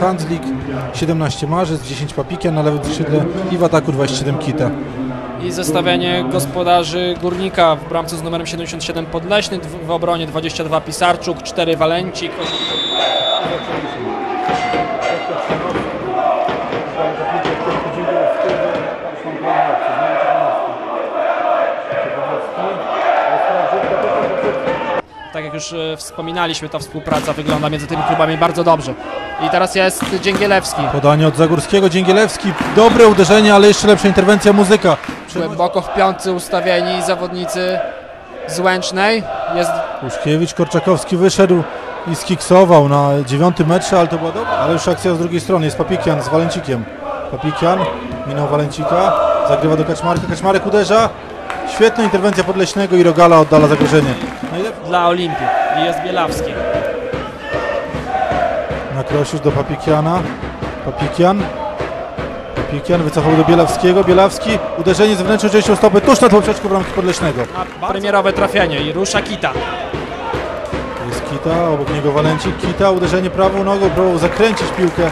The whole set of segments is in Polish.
Hanslik, 17 Marzec, 10 Papikian na lewym skrzydle i w ataku 27 Kita. I zestawienie gospodarzy Górnika w bramce z numerem 77 Podleśny, w obronie 22 Pisarczuk, 4 Walencik. Tak jak już e, wspominaliśmy, ta współpraca wygląda między tymi klubami bardzo dobrze. I teraz jest Dzięgielewski. Podanie od Zagórskiego, Dzięgielewski, dobre uderzenie, ale jeszcze lepsza interwencja muzyka. Głęboko w piątce ustawieni zawodnicy z Łęcznej. Jest Łuszkiewicz, Korczakowski wyszedł i skiksował na dziewiątym metrze, ale to była dobra. Ale już akcja z drugiej strony, jest Papikian z Walencikiem. Papikian minął Walencika, zagrywa do Kaczmarka, Kaczmarek uderza. Świetna interwencja Podleśnego i Rogala oddala zagrożenie. Najlepiej. dla Olimpii i jest Bielawski. Na Krosiusz do Papikiana. Papikian. Papikian wycofał do Bielawskiego. Bielawski, uderzenie zewnętrzną częścią stopy tuż nad poprzeczką bramki Podleśnego. A premierowe trafienie i rusza Kita. Jest Kita, obok niego Walencik. Kita, uderzenie prawą nogą, próbował zakręcić piłkę.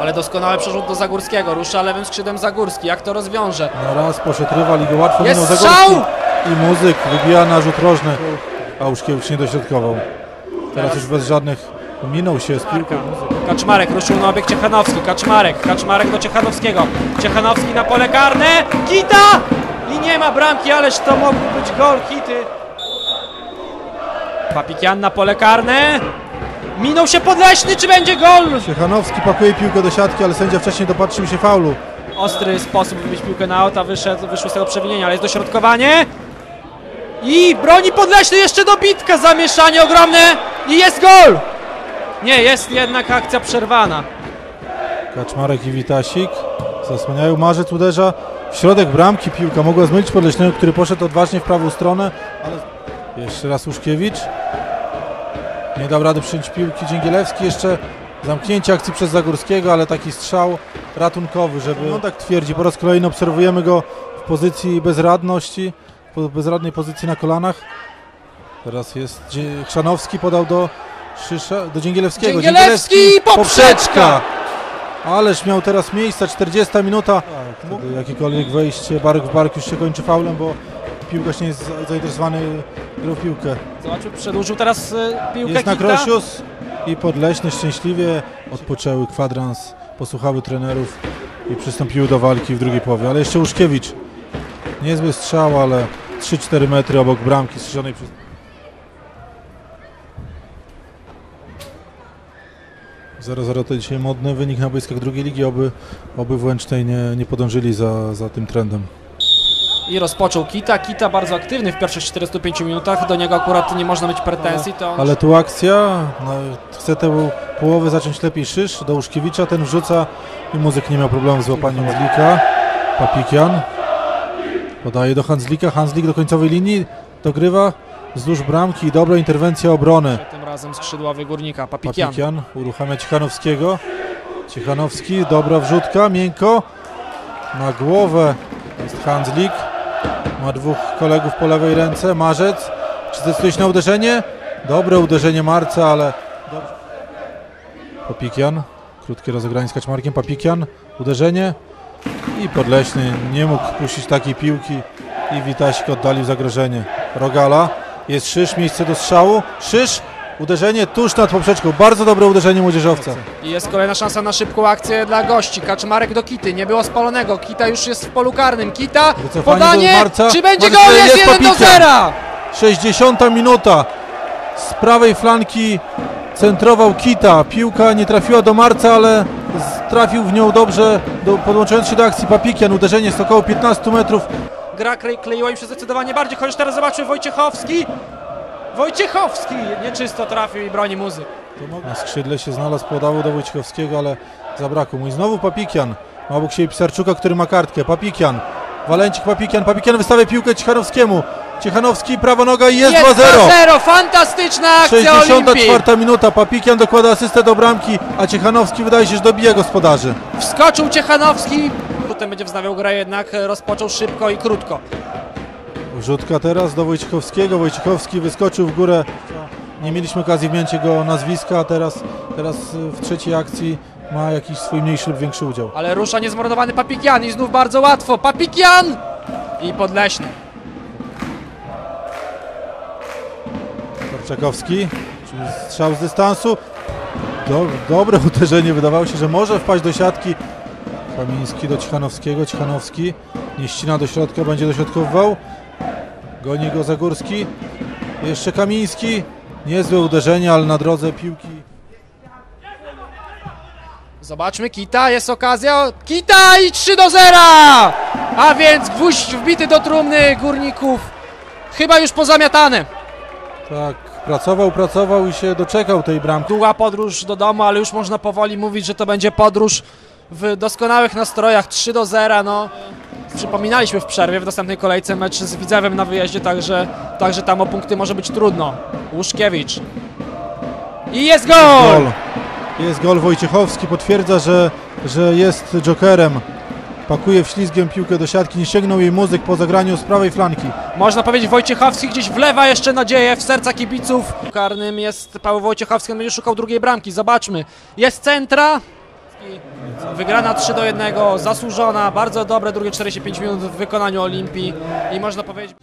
Ale doskonały przerzut do Zagórskiego. Rusza lewym skrzydłem Zagórski. Jak to rozwiąże? Na raz poszedł rywal i go łatwo Jest minął strzał! Zagórski. I muzyk wybija na rzut rożny, a Łuszkiewicz nie dośrodkował. Teraz już bez żadnych minął się z piłką. Kaczmarek ruszył na obieg Ciechanowski. Kaczmarek. Kaczmarek do Ciechanowskiego. Ciechanowski na pole karne. Kita! I nie ma bramki, ależ to mógł być gol Kity. Papikian na pole karne. Minął się Podleśny, czy będzie gol? Ciechanowski pakuje piłkę do siatki, ale sędzia wcześniej dopatrzył się faulu. ostry sposób wybić piłkę na auta, wyszedł, wyszło z tego przewinienia, ale jest dośrodkowanie. I broni Podleśny jeszcze dobitka, zamieszanie ogromne i jest gol! Nie, jest jednak akcja przerwana. Kaczmarek i Witasik zasłaniają. Marzec uderza w środek bramki. Piłka mogła zmylić Podleśnego, który poszedł odważnie w prawą stronę. Ale jeszcze raz Łuszkiewicz. Nie dał rady przyjąć piłki. Dzięgielewski jeszcze zamknięcie akcji przez Zagórskiego, ale taki strzał ratunkowy, żeby... No tak twierdzi. Po raz kolejny obserwujemy go w pozycji bezradności, w bezradnej pozycji na kolanach. Teraz jest Chrzanowski, podał do Szysza, do Dzięgielewskiego. Dzięgielewski, poprzeczka! Ależ miał teraz miejsca, 40 minuta. Wtedy jakiekolwiek wejście bark w bark już się kończy faulem, bo piłkarz nie jest za- zainteresowany grą w piłkę. Zobaczmy, przedłużył teraz y, piłkę Jest na. Krosius i Podleśny szczęśliwie odpoczęły kwadrans, posłuchały trenerów i przystąpiły do walki w drugiej połowie. Ale jeszcze Łuszkiewicz. Niezły strzał, ale 3-4 metry obok bramki strzeżonej przez... Zero 0 to dzisiaj modny wynik na boiskach drugiej ligi, oby, oby w Łęcznej nie, nie podążyli za, za tym trendem. I rozpoczął Kita. Kita bardzo aktywny w pierwszych 45 minutach. Do niego akurat nie można mieć pretensji. To on Ale tu akcja, no, chce tę połowę zacząć lepiej Szysz, do Łuszkiewicza, ten wrzuca i muzyk nie miał problemu z łapaniem Hanzlika. Papikian podaje do Hanzlika, Hanzlik do końcowej linii, dogrywa wzdłuż bramki, dobra interwencja obrony. Razem skrzydłowy Górnika. Papikian. Papikian uruchamia Cichanowskiego. Cichanowski, dobra wrzutka, miękko. Na głowę jest Hanzlik. Ma dwóch kolegów po lewej ręce. Marzec. Czy zdecyduje się na uderzenie? Dobre uderzenie Marca, ale... Dobrze. Papikian. Krótkie rozegranie z Kaczmarkiem. Papikian. Uderzenie. I Podleśny nie mógł puścić takiej piłki. I Witasik oddalił zagrożenie. Rogala. Jest Szysz, miejsce do strzału. Szysz. Uderzenie tuż nad poprzeczką. Bardzo dobre uderzenie młodzieżowca. I jest kolejna szansa na szybką akcję dla gości. Kaczmarek do Kity. Nie było spalonego. Kita już jest w polu karnym. Kita. Wycofanie Podanie. Marca. Czy będzie Marcin, gol? Jest jest 1 do Papikian. 0. 60 minuta. Z prawej flanki centrował Kita. Piłka nie trafiła do Marca, ale trafił w nią dobrze, do, podłączając się do akcji Papikian. Uderzenie z około 15 metrów. Gra klei- kleiła im się zdecydowanie bardziej. Chociaż teraz zobaczmy Wojciechowski. Wojciechowski nieczysto trafił i broni muzyk. Na skrzydle się znalazł, podawał do Wojciechowskiego, ale zabrakło mu. I znowu Papikian. Ma obok siebie Pisarczuka, który ma kartkę. Papikian. Walencik, Papikian. Papikian wystawia piłkę Cichanowskiemu. Cichanowski, prawa noga i jest 2-0. 2-0. Fantastyczna akcja Olimpii. 64 minuta. Papikian dokłada asystę do bramki, a Ciechanowski wydaje się, że dobija gospodarzy. Wskoczył Ciechanowski. Potem będzie wznawiał grę jednak. Rozpoczął szybko i krótko. Rzutka teraz do Wojciechowskiego. Wojciechowski wyskoczył w górę nie mieliśmy okazji wymienić jego nazwiska, a teraz, teraz w trzeciej akcji ma jakiś swój mniejszy lub większy udział. Ale rusza niezmordowany Papikian i znów bardzo łatwo. Papikian! I Podleśny. Korczakowski, czyli strzał z dystansu. Do, dobre uderzenie, wydawało się, że może wpaść do siatki. Kamiński do Cichanowskiego, Cichanowski nie ścina do środka, będzie dośrodkowywał. Goni go Zagórski. Jeszcze Kamiński. Niezłe uderzenie, ale na drodze piłki. Zobaczmy, Kita, jest okazja. Kita i 3 do 0! A więc gwóźdź wbity do trumny górników. Chyba już pozamiatane. Tak, pracował, pracował i się doczekał tej bramki. Długa podróż do domu, ale już można powoli mówić, że to będzie podróż w doskonałych nastrojach. 3 do 0, no. Przypominaliśmy w przerwie, w następnej kolejce mecz z Widzewem na wyjeździe, także, także tam o punkty może być trudno. Łuszkiewicz. I jest gol! Gol. Jest gol Wojciechowski, potwierdza, że, że jest jokerem. Pakuje wślizgiem piłkę do siatki, nie sięgnął jej muzyk po zagraniu z prawej flanki. Można powiedzieć, Wojciechowski gdzieś wlewa jeszcze nadzieję w serca kibiców. Karnym jest Paweł Wojciechowski, on będzie szukał drugiej bramki, zobaczmy. Jest centra. Wygrana 3 do 1, zasłużona, bardzo dobre drugie 45 minut w wykonaniu Olimpii i można powiedzieć...